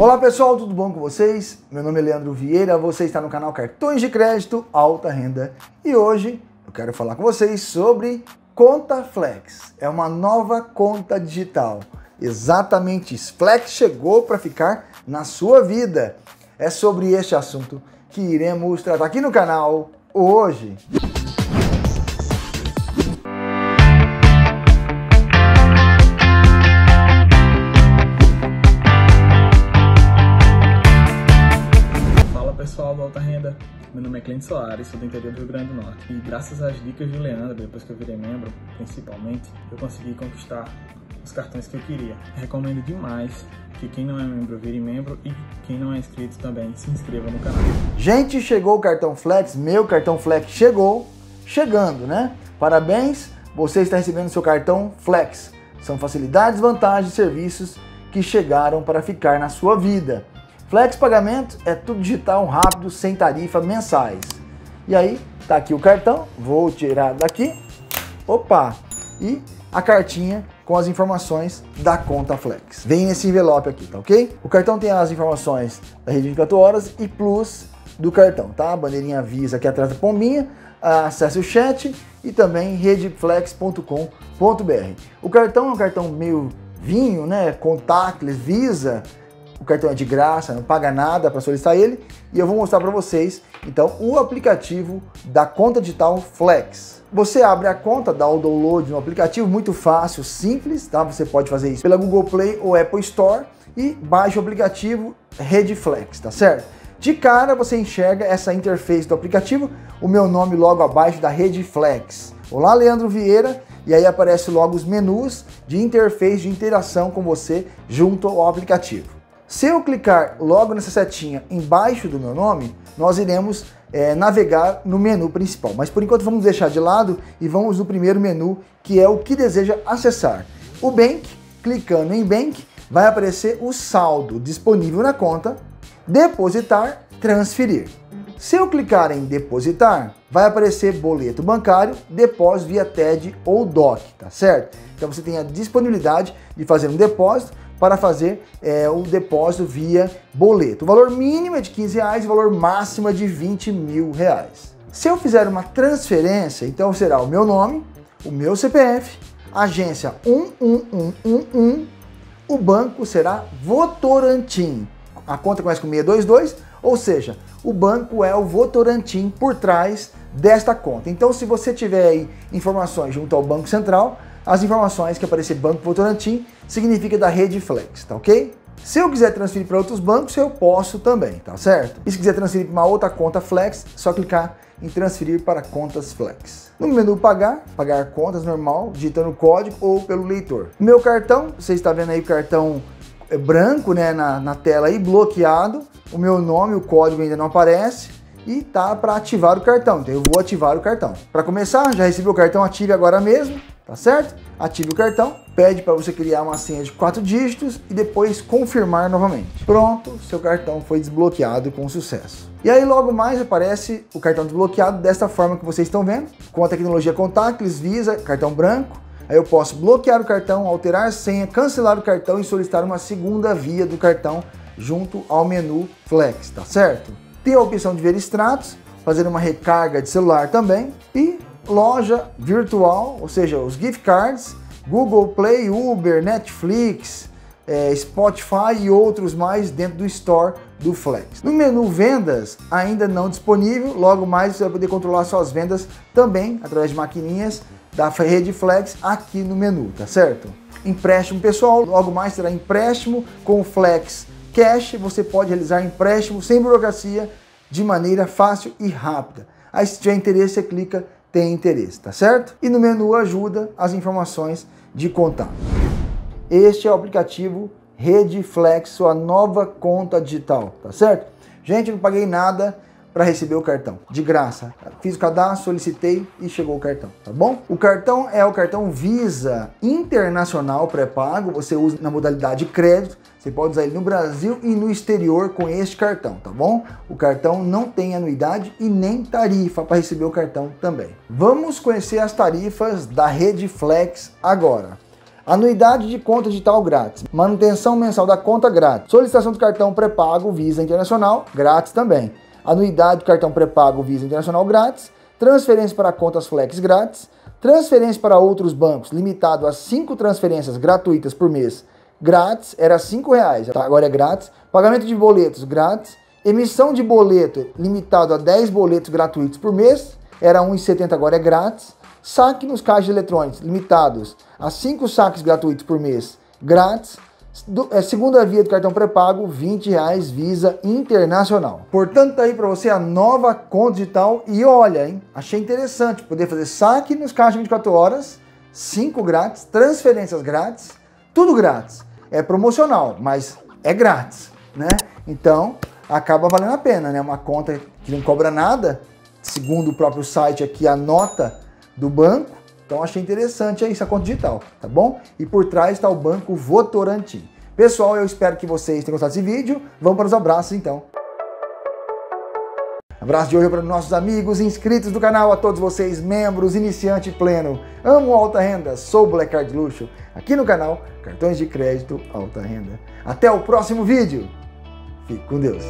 Olá pessoal, tudo bom com vocês? Meu nome é Leandro Vieira, você está no canal Cartões de Crédito Alta Renda e hoje eu quero falar com vocês sobre Conta Flex. É uma nova conta digital. Exatamente isso. Flex chegou para ficar na sua vida. É sobre este assunto que iremos tratar aqui no canal hoje. Clente Soares, sou do interior do Rio Grande do Norte e graças às dicas de Leandro, depois que eu virei membro, principalmente, eu consegui conquistar os cartões que eu queria. Recomendo demais que quem não é membro vire membro e quem não é inscrito também se inscreva no canal. Gente, chegou o cartão Flex, meu cartão Flex chegou, chegando, né? Parabéns, você está recebendo seu cartão Flex. São facilidades, vantagens serviços que chegaram para ficar na sua vida. Flex Pagamento é tudo digital, rápido, sem tarifa, mensais. E aí, tá aqui o cartão, vou tirar daqui, opa, e a cartinha com as informações da conta Flex. Vem nesse envelope aqui, tá ok? O cartão tem as informações da rede 24 horas e plus do cartão, tá? A bandeirinha Visa aqui atrás da pombinha, acesse o chat e também redeflex.com.br. O cartão é um cartão meio vinho, né? Contactless, Visa, o cartão é de graça, não paga nada para solicitar ele, e eu vou mostrar para vocês, então, o aplicativo da conta digital Flex. Você abre a conta, dá o download no aplicativo, muito fácil, simples, tá? Você pode fazer isso pela Google Play ou Apple Store e baixa o aplicativo Rede Flex, tá certo? De cara você enxerga essa interface do aplicativo, o meu nome logo abaixo da Rede Flex. Olá, Leandro Vieira, e aí aparece logo os menus de interface de interação com você junto ao aplicativo. Se eu clicar logo nessa setinha embaixo do meu nome, nós iremos é, navegar no menu principal. Mas por enquanto vamos deixar de lado e vamos no primeiro menu, que é o que deseja acessar. O Bank, clicando em Bank, vai aparecer o saldo disponível na conta, depositar, transferir. Se eu clicar em depositar, vai aparecer boleto bancário, depósito via TED ou DOC, tá certo? Então você tem a disponibilidade de fazer um depósito para fazer é, o depósito via boleto. O valor mínimo é de 15 reais e o valor máximo é de 20 mil reais. Se eu fizer uma transferência, então será o meu nome, o meu CPF, agência 11111, o banco será Votorantim. A conta começa com 622, ou seja, o banco é o Votorantim por trás desta conta. Então, se você tiver informações junto ao Banco Central, as informações que aparecer Banco Votorantim significa da rede Flex, tá ok? Se eu quiser transferir para outros bancos, eu posso também, tá certo? E se quiser transferir para uma outra conta Flex, só clicar em transferir para contas Flex. No menu pagar, pagar contas normal, digitando o código ou pelo leitor. Meu cartão, você está vendo aí o cartão é, branco né, na, na tela aí, bloqueado. O meu nome, o código ainda não aparece e tá para ativar o cartão. Então eu vou ativar o cartão. Para começar, já recebi o cartão, ative agora mesmo tá certo? Ative o cartão, pede para você criar uma senha de quatro dígitos e depois confirmar novamente. Pronto, seu cartão foi desbloqueado com sucesso. E aí logo mais aparece o cartão desbloqueado desta forma que vocês estão vendo, com a tecnologia Contactless Visa, cartão branco. Aí eu posso bloquear o cartão, alterar a senha, cancelar o cartão e solicitar uma segunda via do cartão junto ao menu Flex, tá certo? Tem a opção de ver extratos, fazer uma recarga de celular também e loja virtual, ou seja, os gift cards, Google Play, Uber, Netflix, é, Spotify e outros mais dentro do Store do Flex. No menu vendas, ainda não disponível, logo mais você vai poder controlar suas vendas também através de maquininhas da rede Flex aqui no menu, tá certo? Empréstimo pessoal, logo mais será empréstimo com Flex Cash, você pode realizar empréstimo sem burocracia de maneira fácil e rápida. Aí se tiver interesse, você clica tem interesse, tá certo? E no menu ajuda as informações de contato. Este é o aplicativo Rede Flex, sua nova conta digital, tá certo? Gente, não paguei nada para receber o cartão, de graça. Fiz o cadastro, solicitei e chegou o cartão, tá bom? O cartão é o cartão Visa Internacional pré-pago, você usa na modalidade crédito, você pode usar ele no Brasil e no exterior com este cartão, tá bom? O cartão não tem anuidade e nem tarifa para receber o cartão também. Vamos conhecer as tarifas da Rede Flex agora. Anuidade de conta digital grátis. Manutenção mensal da conta grátis. Solicitação do cartão pré-pago Visa Internacional grátis também. Anuidade do cartão pré-pago Visa Internacional grátis. Transferência para contas Flex grátis. Transferência para outros bancos limitado a 5 transferências gratuitas por mês grátis, era R$ reais, tá? agora é grátis. Pagamento de boletos grátis. Emissão de boleto limitado a 10 boletos gratuitos por mês, era R$ 1,70, agora é grátis. Saque nos caixas eletrônicos limitados a 5 saques gratuitos por mês, grátis. É, segunda via do cartão pré-pago, 20 reais Visa Internacional. Portanto, tá aí para você a nova conta digital e olha, hein, achei interessante poder fazer saque nos caixas 24 horas, 5 grátis, transferências grátis, tudo grátis. É promocional, mas é grátis, né? Então, acaba valendo a pena, né? Uma conta que não cobra nada, segundo o próprio site aqui, a nota do banco. Então achei interessante aí essa conta digital, tá bom? E por trás está o Banco Votorantim. Pessoal, eu espero que vocês tenham gostado desse vídeo. Vamos para os abraços então. Abraço de hoje para nossos amigos inscritos do canal, a todos vocês, membros, iniciante pleno. Amo alta renda, sou Black Card Luxo. Aqui no canal, cartões de crédito alta renda. Até o próximo vídeo. Fique com Deus.